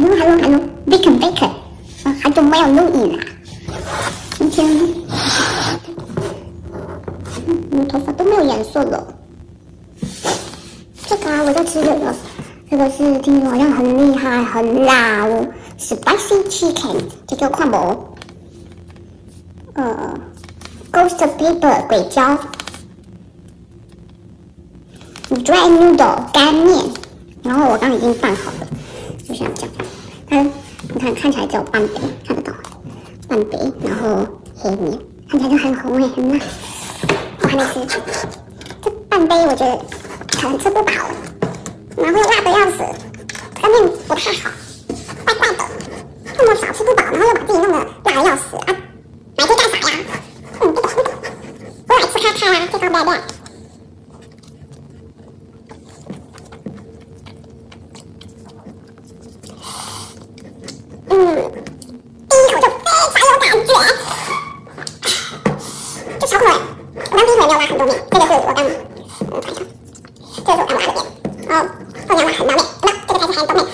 Hello，Hello，Hello。Bacon，Bacon。啊，好久没有录影了。今天，嗯，头发都没有颜色了。这个啊，我在吃这个，这个是听说好像很厉害，很辣哦。Spicy chicken，这叫矿宝。呃，Ghost pepper，鬼椒。Dry noodle，干面。然后我刚已经拌好了，就像这样。看看起来只有半杯，看得懂？半杯，然后黑面，看起来就很红诶，很辣。我还没吃，这半杯我觉得可能吃不饱，然后又辣的要死，干面不太好，怪怪的，那么少吃不饱，然后又把自己弄得辣的要死啊！买这干啥呀？嗯，不懂不懂，我来吃看看啊，这个小可爱我刚第一口也没有拉很多面这个是我刚我们一下这个是我刚拉的面哦后点拉很多面对吧这个才是很多面。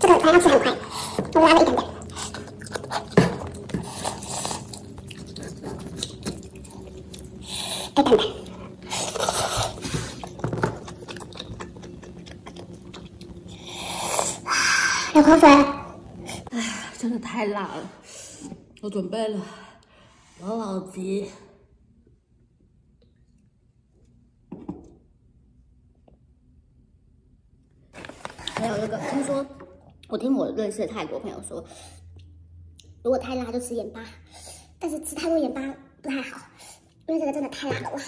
这个看上去很快我拉了一点点。再等等有口水。真的太辣了。我准备了王老吉，还有那个，听说我听我认识的泰国朋友说，如果太辣就吃盐巴，但是吃太多盐巴不太好，因为这个真的太辣了哇。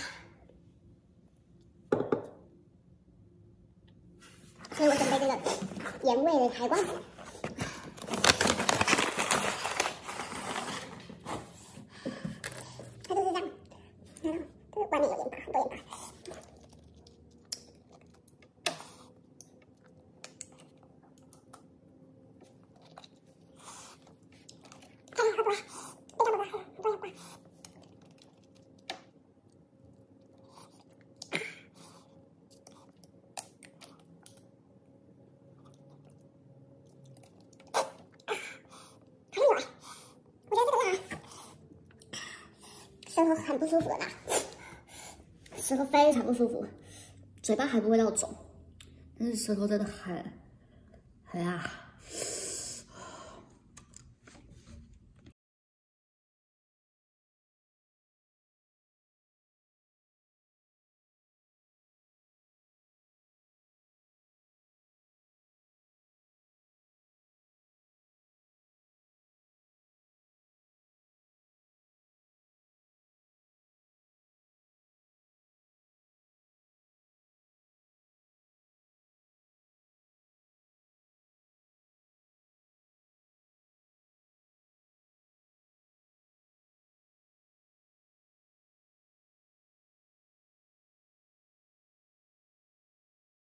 所以我准备这个盐味的海瓜子，它就是这样，嗯，这个外面有盐巴，很多盐巴。舌头很不舒服的啦，舌头非常不舒服，嘴巴还不会到肿，但是舌头真的很很啊。